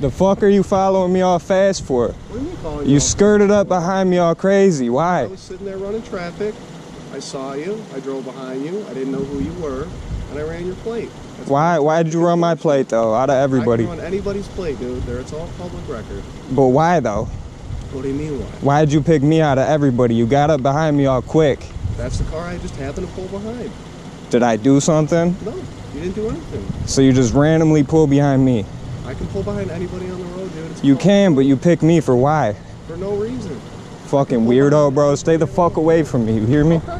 The fuck are you following me all fast for? What do you mean following You skirted up behind me all crazy. Why? I was sitting there running traffic. I saw you. I drove behind you. I didn't know who you were, and I ran your plate. That's Why? Why did you run my plate though? Out of everybody. I can run anybody's plate, dude. There, it's all public record. But why though? What do you mean why? Why did you pick me out of everybody? You got up behind me all quick. That's the car I just happened to pull behind. Did I do something? No, you didn't do anything. So you just randomly pull behind me? I can pull behind anybody on the road, dude. It's You public can, but you pick me for why? for no reason. Fucking weirdo, bro. Stay the fuck away from me. You hear me? Okay.